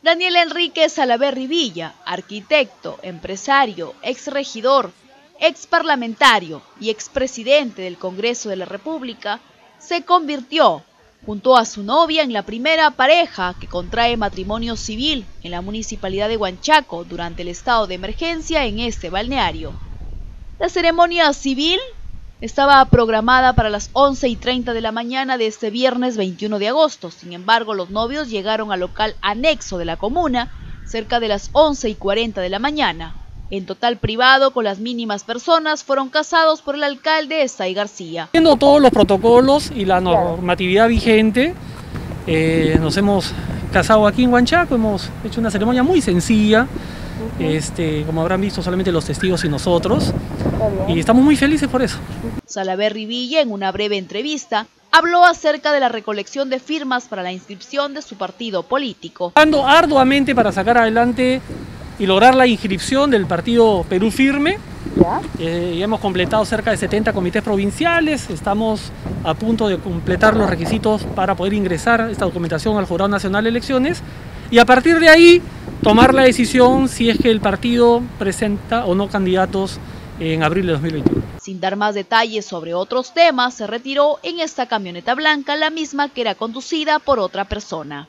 Daniel Enrique Salaverri Villa, arquitecto, empresario, exregidor, ex parlamentario y expresidente del Congreso de la República, se convirtió, junto a su novia, en la primera pareja que contrae matrimonio civil en la municipalidad de Huanchaco durante el estado de emergencia en este balneario. La ceremonia civil estaba programada para las 11 y 30 de la mañana de este viernes 21 de agosto. Sin embargo, los novios llegaron al local anexo de la comuna cerca de las 11 y 40 de la mañana. En total privado, con las mínimas personas, fueron casados por el alcalde Estay García. Viendo todos los protocolos y la normatividad vigente, eh, nos hemos casado aquí en Huanchaco, hemos hecho una ceremonia muy sencilla, este, como habrán visto solamente los testigos y nosotros, y estamos muy felices por eso. Salaverri Villa, en una breve entrevista, habló acerca de la recolección de firmas para la inscripción de su partido político. Ando arduamente para sacar adelante y lograr la inscripción del partido Perú Firme. ¿Ya? Eh, hemos completado cerca de 70 comités provinciales, estamos a punto de completar los requisitos para poder ingresar esta documentación al Jurado Nacional de Elecciones y a partir de ahí tomar la decisión si es que el partido presenta o no candidatos en abril de 2021. Sin dar más detalles sobre otros temas, se retiró en esta camioneta blanca, la misma que era conducida por otra persona.